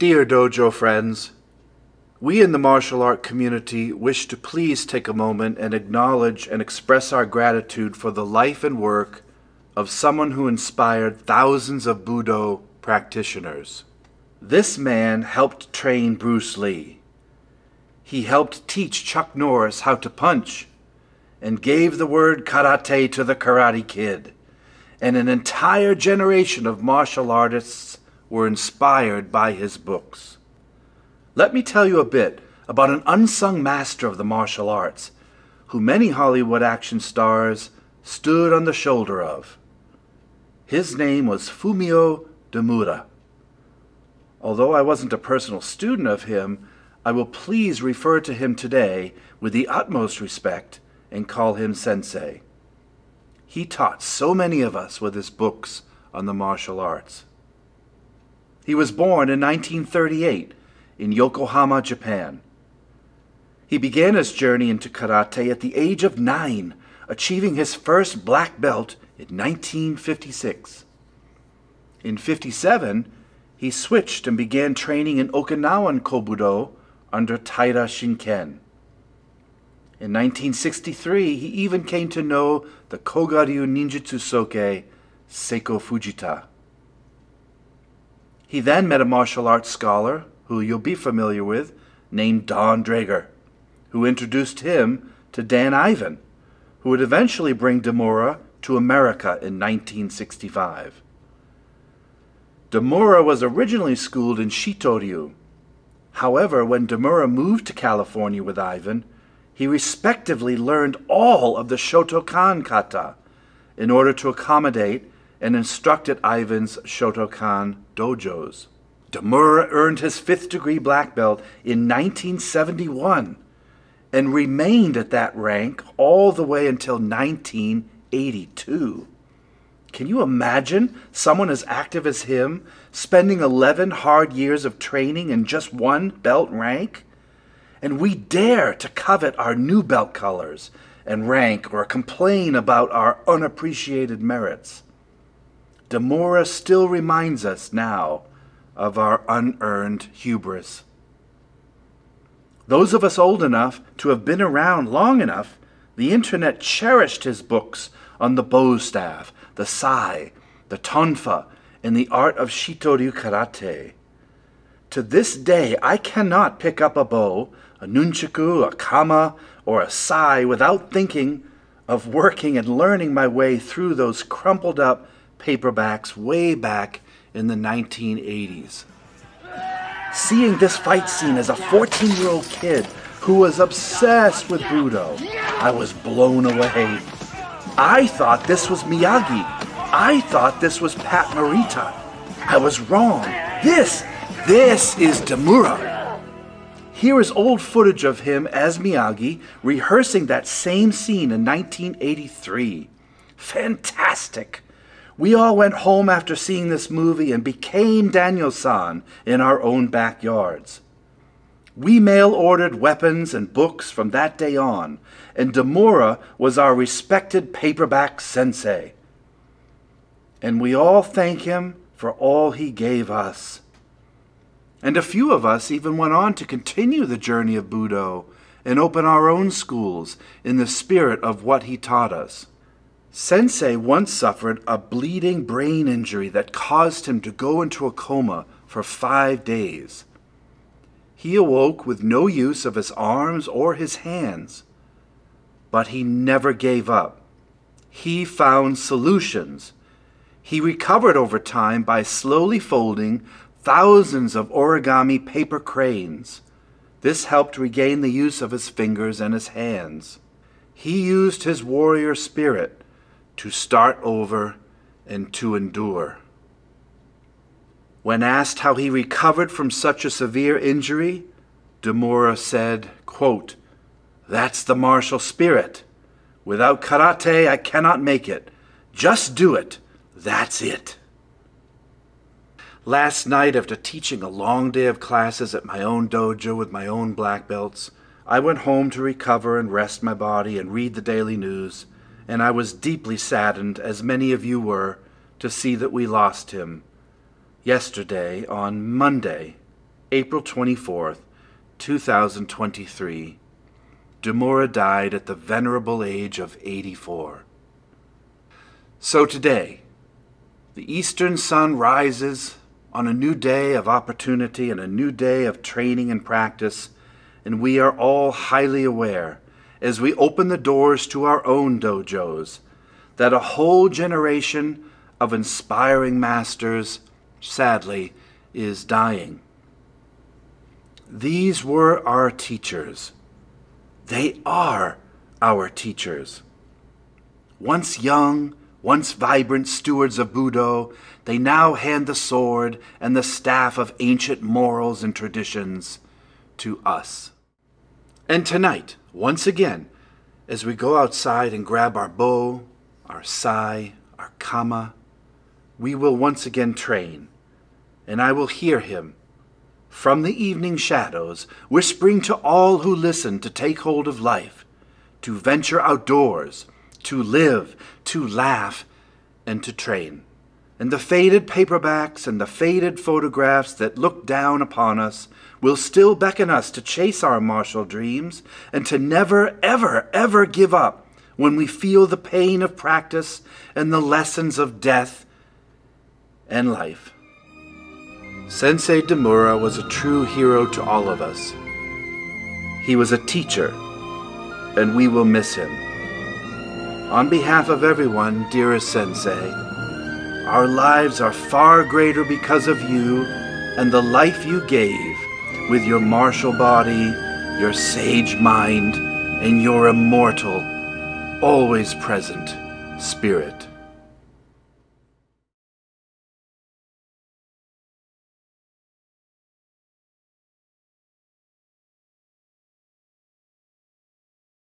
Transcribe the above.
Dear dojo friends, we in the martial art community wish to please take a moment and acknowledge and express our gratitude for the life and work of someone who inspired thousands of Budo practitioners. This man helped train Bruce Lee. He helped teach Chuck Norris how to punch and gave the word karate to the Karate Kid. And an entire generation of martial artists were inspired by his books. Let me tell you a bit about an unsung master of the martial arts who many Hollywood action stars stood on the shoulder of. His name was Fumio Demura. Although I wasn't a personal student of him, I will please refer to him today with the utmost respect and call him Sensei. He taught so many of us with his books on the martial arts. He was born in 1938 in Yokohama, Japan. He began his journey into karate at the age of nine, achieving his first black belt in 1956. In 57, he switched and began training in Okinawan Kobudo under Taira Shinken. In 1963, he even came to know the Kogaryu Ninjutsu Soke, Seiko Fujita. He then met a martial arts scholar, who you'll be familiar with, named Donn Draeger, who introduced him to Dan Ivan, who would eventually bring Demura to America in 1965. Demura was originally schooled in Shitoryu. However, when Demura moved to California with Ivan, he respectively learned all of the Shotokan kata in order to accommodate and instructed Ivan's Shotokan dojos. Demura earned his fifth degree black belt in 1971 and remained at that rank all the way until 1982. Can you imagine someone as active as him spending 11 hard years of training in just one belt rank? and we dare to covet our new belt colors and rank or complain about our unappreciated merits. Demura still reminds us now of our unearned hubris. Those of us old enough to have been around long enough, the internet cherished his books on the bo staff, the sai, the tonfa, and the art of shitoryu karate. To this day, I cannot pick up a bo a nunchaku, a kama, or a sai without thinking of working and learning my way through those crumpled up paperbacks way back in the 1980s. Seeing this fight scene as a 14 year old kid who was obsessed with Budo, I was blown away. I thought this was Miyagi. I thought this was Pat Morita. I was wrong. This, this is Demura. Here is old footage of him as Miyagi rehearsing that same scene in 1983. Fantastic! We all went home after seeing this movie and became Daniel san in our own backyards. We mail ordered weapons and books from that day on, and Demura was our respected paperback sensei. And we all thank him for all he gave us. And a few of us even went on to continue the journey of Budo and open our own schools in the spirit of what he taught us. Sensei once suffered a bleeding brain injury that caused him to go into a coma for five days. He awoke with no use of his arms or his hands, but he never gave up. He found solutions. He recovered over time by slowly folding thousands of origami paper cranes. This helped regain the use of his fingers and his hands. He used his warrior spirit to start over and to endure. When asked how he recovered from such a severe injury, Demura said, quote, That's the martial spirit. Without karate, I cannot make it. Just do it. That's it. Last night, after teaching a long day of classes at my own dojo with my own black belts, I went home to recover and rest my body and read the daily news, and I was deeply saddened, as many of you were, to see that we lost him yesterday on Monday April 24th, 2023, Demura died at the venerable age of 84. So today, the eastern sun rises on a new day of opportunity and a new day of training and practice, and we are all highly aware as we open the doors to our own dojos that a whole generation of inspiring masters, sadly, is dying. These were our teachers. They are our teachers. Once young, once vibrant stewards of Budo, they now hand the sword and the staff of ancient morals and traditions to us. And tonight, once again, as we go outside and grab our bo, our sai, our kama, we will once again train, and I will hear him from the evening shadows, whispering to all who listen to take hold of life, to venture outdoors, to live, to laugh, and to train. And the faded paperbacks and the faded photographs that look down upon us will still beckon us to chase our martial dreams and to never, ever, ever give up when we feel the pain of practice and the lessons of death and life. Sensei Demura was a true hero to all of us. He was a teacher, and we will miss him. On behalf of everyone, dearest Sensei, our lives are far greater because of you and the life you gave with your martial body, your sage mind, and your immortal, always present spirit.